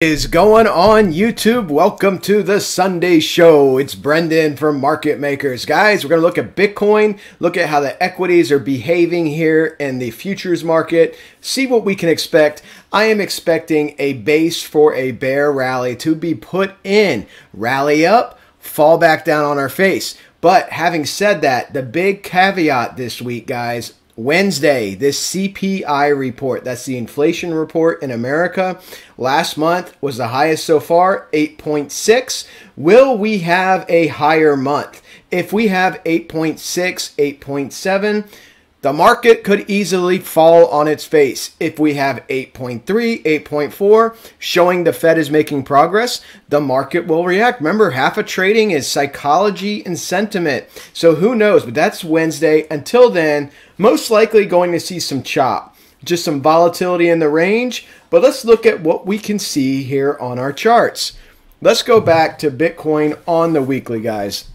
is going on YouTube? Welcome to the Sunday show. It's Brendan from Market Makers. Guys, we're going to look at Bitcoin, look at how the equities are behaving here in the futures market, see what we can expect. I am expecting a base for a bear rally to be put in. Rally up, fall back down on our face. But having said that, the big caveat this week, guys, Wednesday, this CPI report, that's the inflation report in America, last month was the highest so far, 8.6. Will we have a higher month? If we have 8.6, 8.7, the market could easily fall on its face. If we have 8.3, 8.4, showing the Fed is making progress, the market will react. Remember, half of trading is psychology and sentiment. So who knows? But that's Wednesday. Until then, most likely going to see some chop, just some volatility in the range. But let's look at what we can see here on our charts. Let's go back to Bitcoin on the weekly, guys.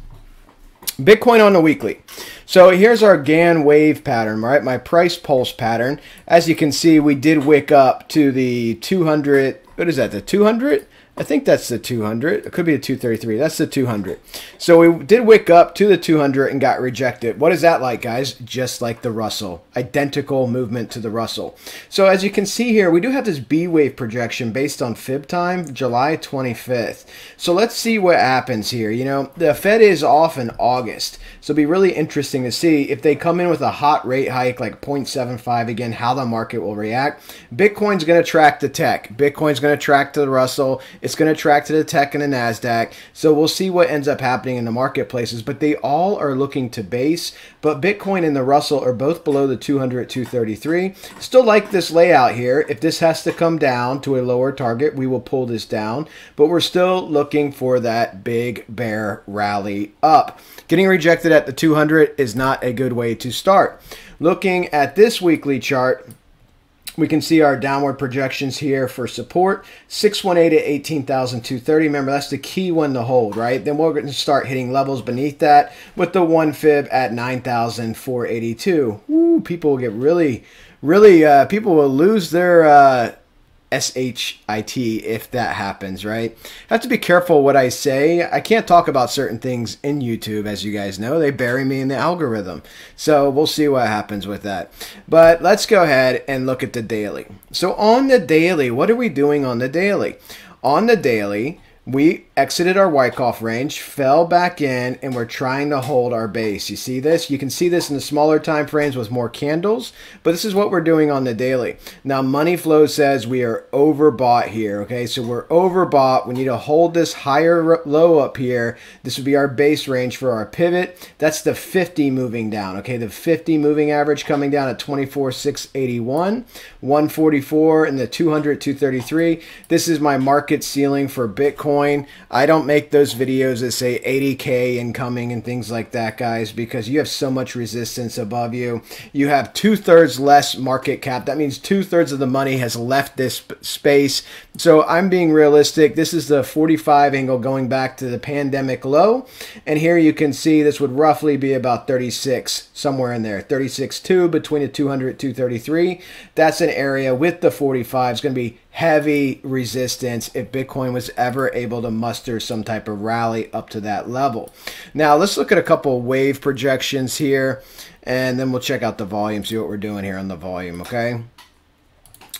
Bitcoin on the weekly. So here's our Gann wave pattern, right? My price pulse pattern. As you can see, we did wick up to the 200, what is that, the 200? I think that's the 200. It could be a 233. That's the 200. So we did wick up to the 200 and got rejected. What is that like, guys? Just like the Russell. Identical movement to the Russell. So as you can see here, we do have this B wave projection based on fib time, July 25th. So let's see what happens here. You know, the Fed is off in August. So it'll be really interesting to see if they come in with a hot rate hike like 0.75 again, how the market will react. Bitcoin's going to track the tech. Bitcoin's going to track to the Russell it's going to track to the tech and the NASDAQ. So we'll see what ends up happening in the marketplaces. But they all are looking to base. But Bitcoin and the Russell are both below the 200 at 233. Still like this layout here. If this has to come down to a lower target, we will pull this down. But we're still looking for that big bear rally up. Getting rejected at the 200 is not a good way to start. Looking at this weekly chart, we can see our downward projections here for support 618 at 18,230. Remember, that's the key one to hold, right? Then we're going to start hitting levels beneath that with the one fib at 9,482. Ooh, people will get really, really, uh, people will lose their. Uh, S-H-I-T if that happens, right? I have to be careful what I say. I can't talk about certain things in YouTube, as you guys know. They bury me in the algorithm. So we'll see what happens with that. But let's go ahead and look at the daily. So on the daily, what are we doing on the daily? On the daily, we exited our Wyckoff range, fell back in, and we're trying to hold our base. You see this? You can see this in the smaller time frames with more candles, but this is what we're doing on the daily. Now, money flow says we are overbought here, okay? So we're overbought. We need to hold this higher low up here. This would be our base range for our pivot. That's the 50 moving down, okay? The 50 moving average coming down at 24,681, 144 and the 200, 233. This is my market ceiling for Bitcoin Bitcoin. I don't make those videos that say 80K incoming and things like that, guys, because you have so much resistance above you. You have two thirds less market cap. That means two thirds of the money has left this space. So I'm being realistic. This is the 45 angle going back to the pandemic low. And here you can see this would roughly be about 36, somewhere in there. 36.2 between the 200 233. That's an area with the 45 is going to be heavy resistance if Bitcoin was ever able to muster some type of rally up to that level. Now, let's look at a couple wave projections here, and then we'll check out the volume, see what we're doing here on the volume, okay?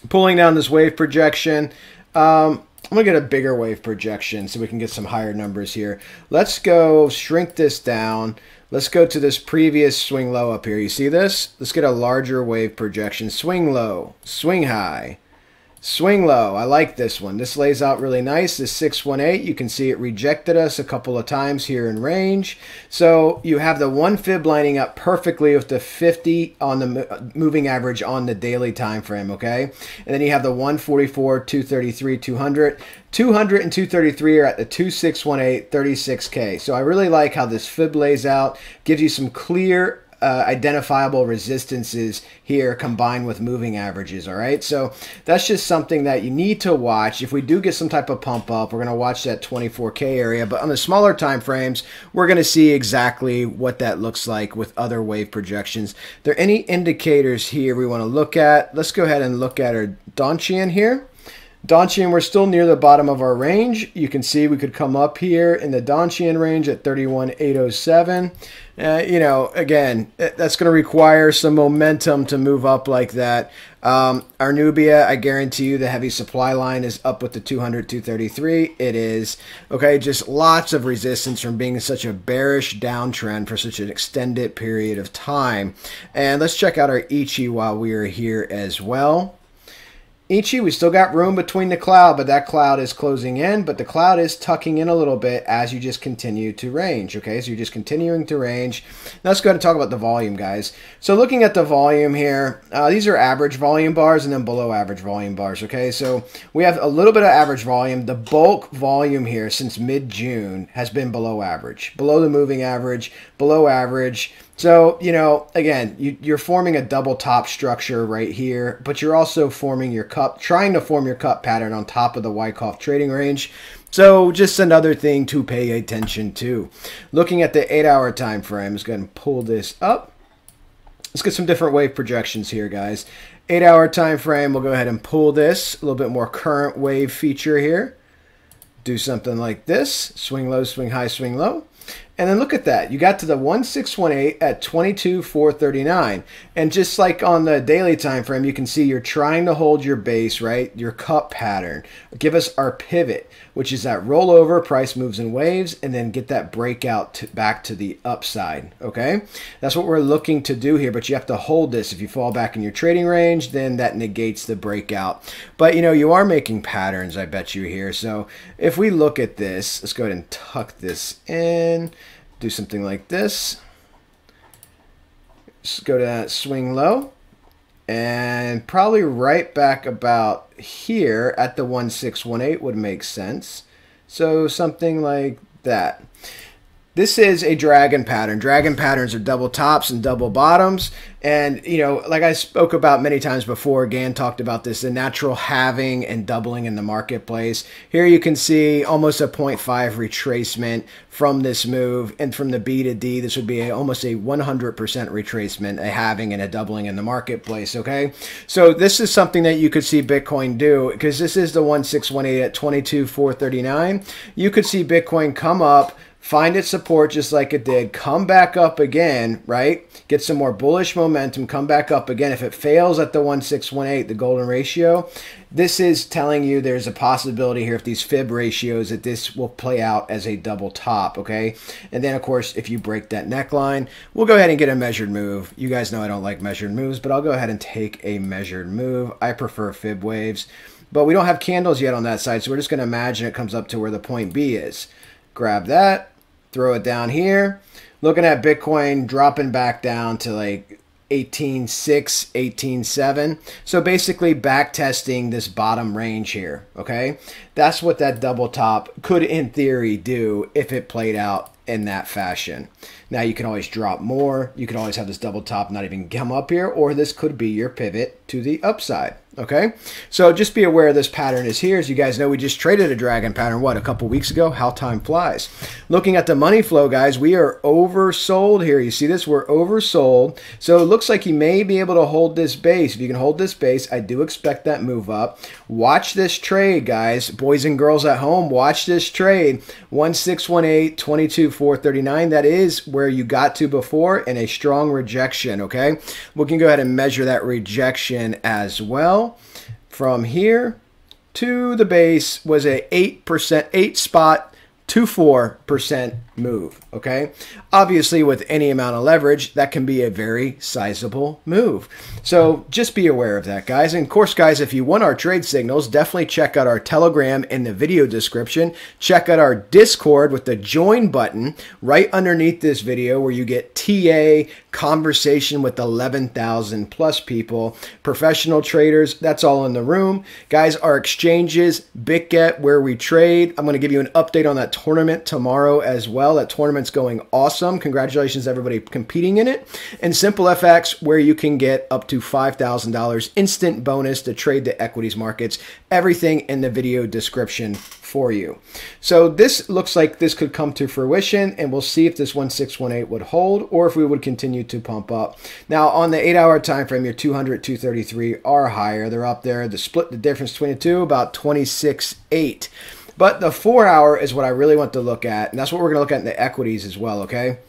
Pulling down this wave projection. Um, I'm going to get a bigger wave projection so we can get some higher numbers here. Let's go shrink this down. Let's go to this previous swing low up here. You see this? Let's get a larger wave projection. Swing low, swing high, Swing low. I like this one. This lays out really nice. This 618, you can see it rejected us a couple of times here in range. So you have the one fib lining up perfectly with the 50 on the uh, moving average on the daily time frame, okay? And then you have the 144, 233, 200. 200 and 233 are at the 2618, 36K. So I really like how this fib lays out. Gives you some clear uh, identifiable resistances here combined with moving averages. All right, so that's just something that you need to watch. If we do get some type of pump up, we're going to watch that 24K area. But on the smaller time frames, we're going to see exactly what that looks like with other wave projections. Are there any indicators here we want to look at? Let's go ahead and look at our Donchian here. Donchian, we're still near the bottom of our range. You can see we could come up here in the Donchian range at 31,807. Uh, you know, again, uh, that's going to require some momentum to move up like that. Um, our Nubia, I guarantee you the heavy supply line is up with the 200, 233. It is. Okay, just lots of resistance from being such a bearish downtrend for such an extended period of time. And let's check out our Ichi while we are here as well. Ichi, we still got room between the cloud, but that cloud is closing in, but the cloud is tucking in a little bit as you just continue to range, okay? So you're just continuing to range. Now let's go ahead and talk about the volume, guys. So looking at the volume here, uh, these are average volume bars and then below average volume bars, okay? So we have a little bit of average volume. The bulk volume here since mid-June has been below average, below the moving average, below average. So, you know, again, you, are forming a double top structure right here, but you're also forming your cup, trying to form your cup pattern on top of the Wyckoff trading range. So just another thing to pay attention to. Looking at the eight hour time frame, let's go and pull this up. Let's get some different wave projections here, guys. Eight hour time frame, we'll go ahead and pull this, a little bit more current wave feature here. Do something like this, swing low, swing high, swing low. And then look at that. You got to the 1618 at 22,439. And just like on the daily time frame, you can see you're trying to hold your base, right? Your cup pattern. Give us our pivot, which is that rollover, price moves in waves, and then get that breakout to, back to the upside, okay? That's what we're looking to do here, but you have to hold this. If you fall back in your trading range, then that negates the breakout. But, you know, you are making patterns, I bet you here. So if we look at this, let's go ahead and tuck this in do something like this. Just go to that swing low and probably right back about here at the 1618 would make sense. So something like that. This is a dragon pattern. Dragon patterns are double tops and double bottoms. And, you know, like I spoke about many times before, Gann talked about this, the natural halving and doubling in the marketplace. Here you can see almost a 0.5 retracement from this move. And from the B to D, this would be a, almost a 100% retracement, a halving and a doubling in the marketplace, okay? So this is something that you could see Bitcoin do because this is the 1618 at 22,439. You could see Bitcoin come up find its support just like it did, come back up again, right? Get some more bullish momentum, come back up again. If it fails at the 1618, the golden ratio, this is telling you there's a possibility here if these fib ratios that this will play out as a double top, okay? And then of course, if you break that neckline, we'll go ahead and get a measured move. You guys know I don't like measured moves, but I'll go ahead and take a measured move. I prefer fib waves. But we don't have candles yet on that side, so we're just going to imagine it comes up to where the point B is. Grab that, throw it down here. Looking at Bitcoin dropping back down to like 18.6, 18.7. So basically back testing this bottom range here, okay? That's what that double top could in theory do if it played out in that fashion. Now you can always drop more. You can always have this double top not even come up here, or this could be your pivot to the upside. Okay, so just be aware this pattern is here. As you guys know, we just traded a dragon pattern, what, a couple weeks ago? How time flies. Looking at the money flow, guys, we are oversold here. You see this? We're oversold. So it looks like you may be able to hold this base. If you can hold this base, I do expect that move up. Watch this trade, guys. Boys and girls at home, watch this trade. 1618, 22, 439. That is where you got to before and a strong rejection, okay? We can go ahead and measure that rejection as well from here to the base was a 8%, 8 spot to 4% move. Okay. Obviously, with any amount of leverage, that can be a very sizable move. So just be aware of that, guys. And of course, guys, if you want our trade signals, definitely check out our Telegram in the video description. Check out our Discord with the join button right underneath this video where you get TA conversation with 11,000 plus people, professional traders. That's all in the room. Guys, our exchanges, BitGet, where we trade. I'm going to give you an update on that tournament tomorrow as well well. That tournament's going awesome. Congratulations, everybody competing in it. And SimpleFX, where you can get up to $5,000 instant bonus to trade the equities markets. Everything in the video description for you. So this looks like this could come to fruition, and we'll see if this 1618 would hold or if we would continue to pump up. Now, on the eight hour time frame, your 200, 233 are higher. They're up there. The split, the difference between the two, about 26.8. But the four hour is what I really want to look at, and that's what we're going to look at in the equities as well, okay?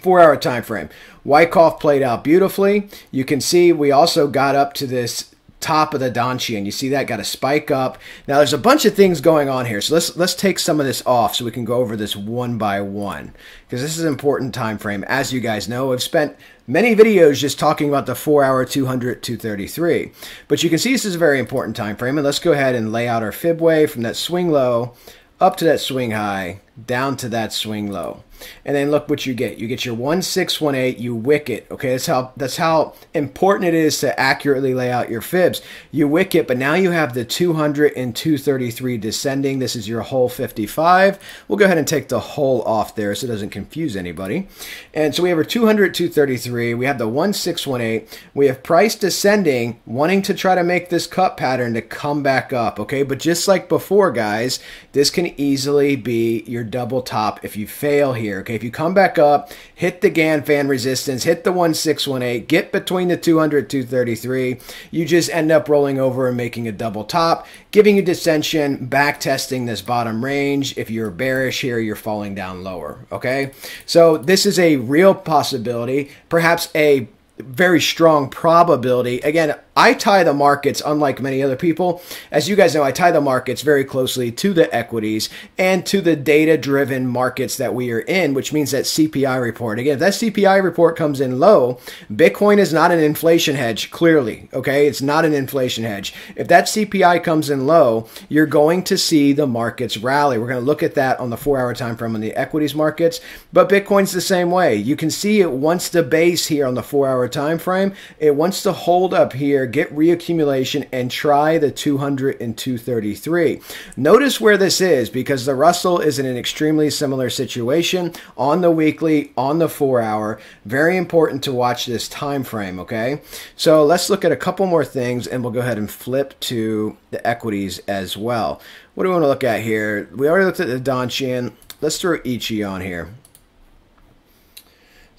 Four hour time frame. Wyckoff played out beautifully. You can see we also got up to this top of the Donchian. You see that got a spike up. Now there's a bunch of things going on here. So let's let's take some of this off so we can go over this one by one because this is an important time frame. As you guys know, I've spent many videos just talking about the 4 hour 200 233. But you can see this is a very important time frame and let's go ahead and lay out our fib wave from that swing low up to that swing high, down to that swing low and then look what you get. You get your 1618, you wick it. Okay, that's how that's how important it is to accurately lay out your fibs. You wick it, but now you have the 200 and 233 descending. This is your Hull 55. We'll go ahead and take the Hull off there so it doesn't confuse anybody. And so we have our 200, 233. We have the 1618. We have price descending, wanting to try to make this cup pattern to come back up. Okay, but just like before, guys, this can easily be your double top if you fail here. Okay, if you come back up, hit the Gann fan resistance, hit the 1618, get between the 200 233, you just end up rolling over and making a double top, giving you dissension, back testing this bottom range. If you're bearish here, you're falling down lower. Okay, so this is a real possibility, perhaps a very strong probability. Again, I tie the markets, unlike many other people. As you guys know, I tie the markets very closely to the equities and to the data driven markets that we are in, which means that CPI report. Again, if that CPI report comes in low, Bitcoin is not an inflation hedge, clearly. Okay. It's not an inflation hedge. If that CPI comes in low, you're going to see the markets rally. We're going to look at that on the four hour time frame on the equities markets, but Bitcoin's the same way. You can see it wants the base here on the four hour time frame. It wants to hold up here get reaccumulation, and try the 200 and 233. Notice where this is because the Russell is in an extremely similar situation on the weekly, on the four hour. Very important to watch this time frame, okay? So let's look at a couple more things and we'll go ahead and flip to the equities as well. What do we want to look at here? We already looked at the Donchian. Let's throw Ichi on here.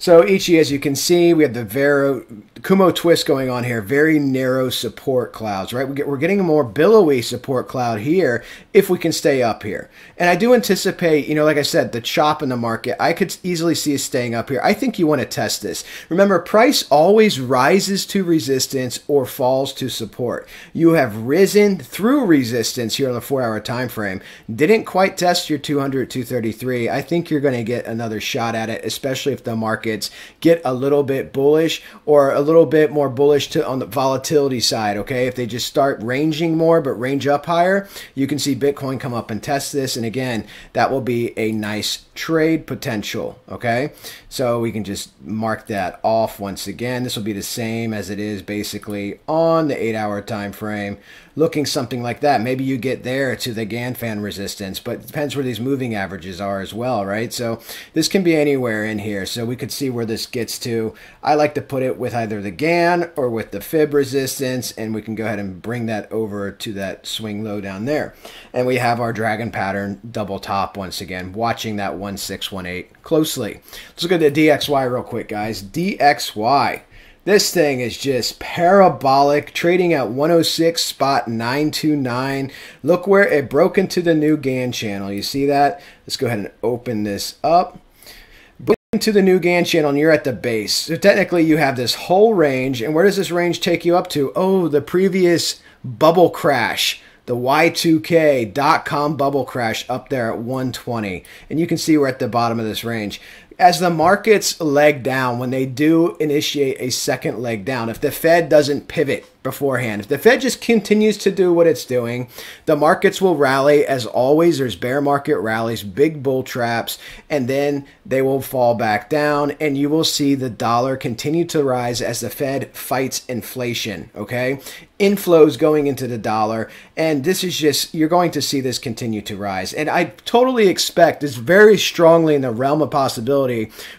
So Ichi, as you can see, we have the Vero Kumo twist going on here. Very narrow support clouds, right? We get, we're getting a more billowy support cloud here if we can stay up here. And I do anticipate, you know, like I said, the chop in the market. I could easily see us staying up here. I think you want to test this. Remember, price always rises to resistance or falls to support. You have risen through resistance here on the four-hour time frame. Didn't quite test your 200, 233. I think you're going to get another shot at it, especially if the market markets get a little bit bullish or a little bit more bullish to on the volatility side, okay? If they just start ranging more but range up higher, you can see Bitcoin come up and test this and again, that will be a nice trade potential, okay? So we can just mark that off once again. This will be the same as it is basically on the 8-hour time frame looking something like that. Maybe you get there to the Gann fan resistance, but it depends where these moving averages are as well, right? So this can be anywhere in here. So we could see where this gets to. I like to put it with either the Gann or with the fib resistance, and we can go ahead and bring that over to that swing low down there. And we have our dragon pattern double top once again, watching that 1618 closely. Let's look at the DXY real quick, guys. DXY. This thing is just parabolic, trading at 106 spot 929. Look where it broke into the new Gann channel. You see that? Let's go ahead and open this up. Into the new Gann channel and you're at the base. So technically you have this whole range. And where does this range take you up to? Oh, the previous bubble crash the Y2K dot com bubble crash up there at 120. And you can see we're at the bottom of this range as the markets leg down, when they do initiate a second leg down, if the Fed doesn't pivot beforehand. If the Fed just continues to do what it's doing, the markets will rally as always. There's bear market rallies, big bull traps, and then they will fall back down, and you will see the dollar continue to rise as the Fed fights inflation. Okay, inflows going into the dollar, and this is just you're going to see this continue to rise. And I totally expect it's very strongly in the realm of possibility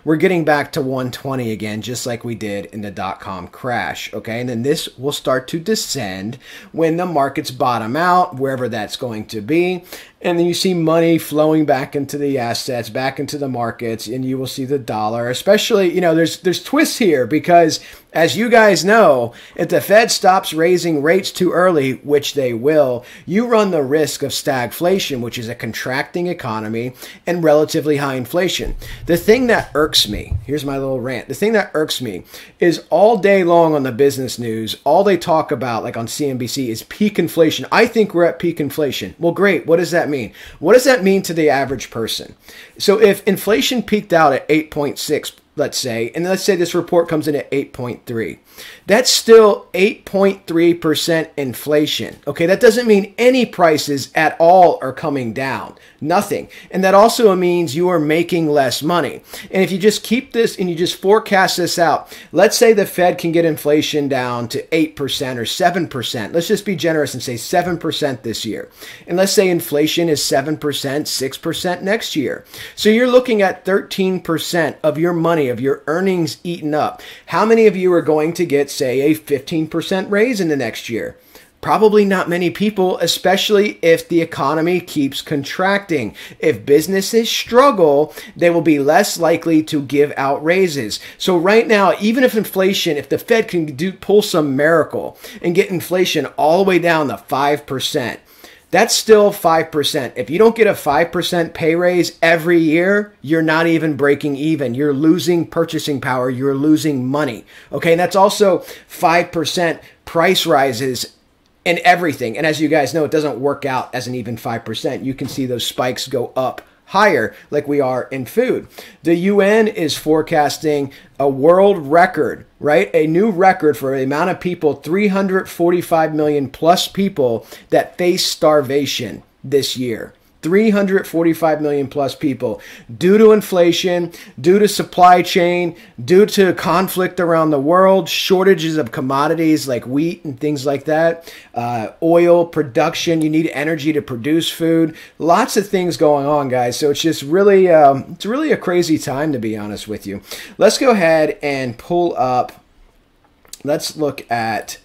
we're getting back to 120 again, just like we did in the dot com crash. Okay, and then this will start to descend when the markets bottom out, wherever that's going to be. And then you see money flowing back into the assets, back into the markets, and you will see the dollar. Especially, you know, there's there's twists here because as you guys know, if the Fed stops raising rates too early, which they will, you run the risk of stagflation, which is a contracting economy and relatively high inflation. The thing that irks me, here's my little rant. The thing that irks me is all day long on the business news, all they talk about, like on CNBC, is peak inflation. I think we're at peak inflation. Well, great. What does that mean? What does that mean to the average person? So if inflation peaked out at 8.6 let's say, and let's say this report comes in at 8.3. That's still 8.3% inflation. Okay, that doesn't mean any prices at all are coming down. Nothing. And that also means you are making less money. And if you just keep this and you just forecast this out, let's say the Fed can get inflation down to 8% or 7%. Let's just be generous and say 7% this year. And let's say inflation is 7%, 6% next year. So you're looking at 13% of your money, of your earnings eaten up. How many of you are going to get, say, a 15% raise in the next year? Probably not many people, especially if the economy keeps contracting. If businesses struggle, they will be less likely to give out raises. So right now, even if inflation, if the Fed can do pull some miracle and get inflation all the way down to 5%, that's still 5%. If you don't get a 5% pay raise every year, you're not even breaking even. You're losing purchasing power. You're losing money. Okay. And that's also 5% price rises in everything. And as you guys know, it doesn't work out as an even 5%. You can see those spikes go up higher like we are in food. The UN is forecasting a world record, right? A new record for the amount of people 345 million plus people that face starvation this year. 345 million plus people due to inflation, due to supply chain, due to conflict around the world, shortages of commodities like wheat and things like that, uh, oil production. You need energy to produce food. Lots of things going on, guys. So it's just really, um, it's really a crazy time to be honest with you. Let's go ahead and pull up. Let's look at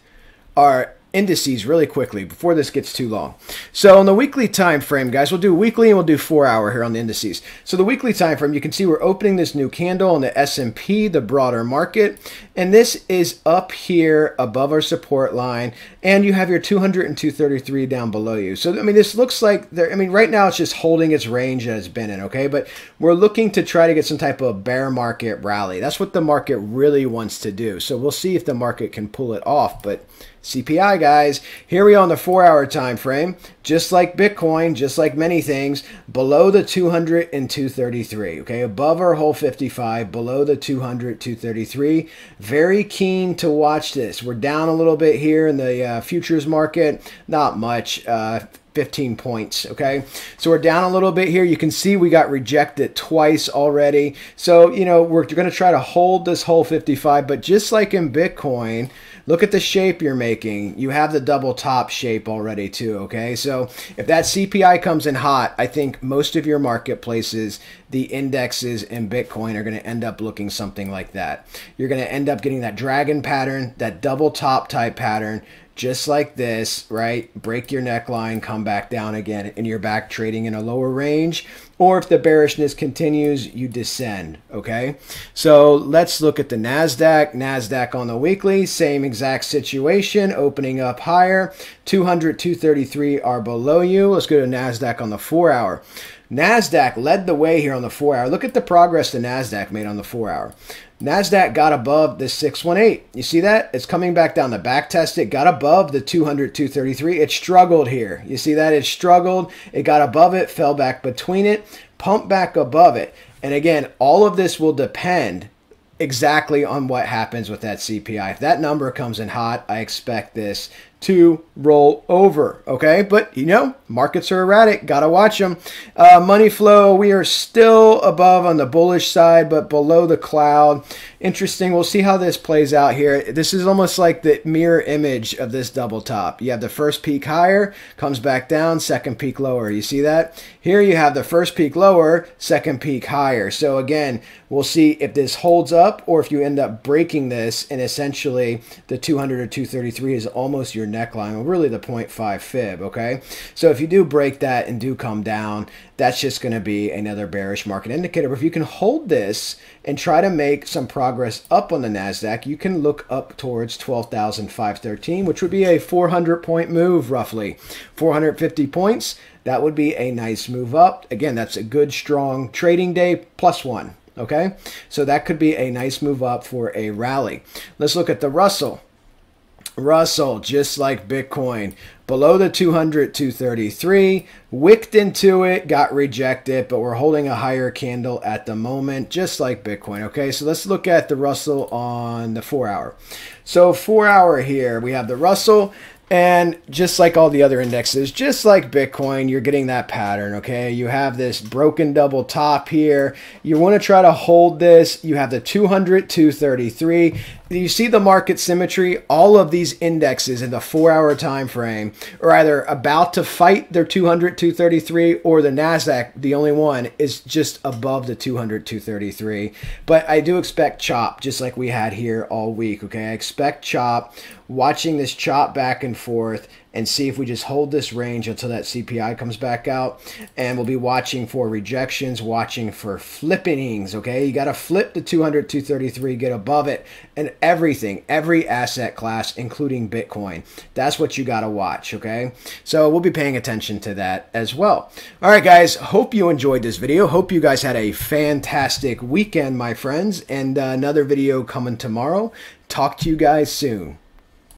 our indices really quickly before this gets too long. So on the weekly time frame, guys, we'll do weekly and we'll do four hour here on the indices. So the weekly time frame, you can see we're opening this new candle on the S&P, the broader market, and this is up here above our support line, and you have your 200 and 233 down below you. So I mean, this looks like there. I mean, right now it's just holding its range that it's been in, okay? But we're looking to try to get some type of bear market rally. That's what the market really wants to do. So we'll see if the market can pull it off, but CPI, guys. Here we are on the four hour time frame. Just like Bitcoin, just like many things, below the 200 and 233. Okay, above our Hull 55, below the 200, 233. Very keen to watch this. We're down a little bit here in the uh, futures market, not much. Uh, 15 points. Okay. So we're down a little bit here. You can see we got rejected twice already. So, you know, we're going to try to hold this Hull 55, but just like in Bitcoin, Look at the shape you're making. You have the double top shape already too, okay? So if that CPI comes in hot, I think most of your marketplaces, the indexes in Bitcoin are going to end up looking something like that. You're going to end up getting that dragon pattern, that double top type pattern just like this, right? Break your neckline, come back down again, and you're back trading in a lower range. Or if the bearishness continues, you descend, okay? So let's look at the NASDAQ. NASDAQ on the weekly, same exact situation, opening up higher. 200, 233 are below you. Let's go to NASDAQ on the four hour. NASDAQ led the way here on the four hour. Look at the progress the NASDAQ made on the four hour. NASDAQ got above the 618. You see that? It's coming back down. The back test, it got above the 200, 233. It struggled here. You see that? It struggled. It got above it, fell back between it, pumped back above it. And again, all of this will depend exactly on what happens with that CPI. If that number comes in hot, I expect this to roll over. Okay, but you know, markets are erratic. Gotta watch them. Uh, money flow, we are still above on the bullish side, but below the cloud. Interesting. We'll see how this plays out here. This is almost like the mirror image of this double top. You have the first peak higher, comes back down, second peak lower. You see that? Here you have the first peak lower, second peak higher. So again, we'll see if this holds up or if you end up breaking this and essentially the 200 or 233 is almost your neckline, or really the 0.5 fib, okay? So if you do break that and do come down, that's just going to be another bearish market indicator. But if you can hold this and try to make some progress up on the NASDAQ, you can look up towards 12,513, which would be a 400 point move roughly. 450 points, that would be a nice move up. Again, that's a good, strong trading day plus one. Okay, so that could be a nice move up for a rally. Let's look at the Russell. Russell, just like Bitcoin, below the 200, 233, wicked into it, got rejected, but we're holding a higher candle at the moment, just like Bitcoin. Okay, so let's look at the Russell on the four hour. So, four hour here, we have the Russell and just like all the other indexes, just like Bitcoin, you're getting that pattern, okay? You have this broken double top here. You want to try to hold this. You have the 200, 233. You see the market symmetry? All of these indexes in the four hour time frame are either about to fight their 200, 233 or the NASDAQ, the only one, is just above the 200, 233. But I do expect chop, just like we had here all week, okay? I expect chop watching this chop back and forth and see if we just hold this range until that CPI comes back out. And we'll be watching for rejections, watching for flippings. Okay, you got to flip the 200, 233, get above it, and everything, every asset class, including Bitcoin. That's what you got to watch. Okay, so we'll be paying attention to that as well. All right, guys, hope you enjoyed this video. Hope you guys had a fantastic weekend, my friends, and uh, another video coming tomorrow. Talk to you guys soon.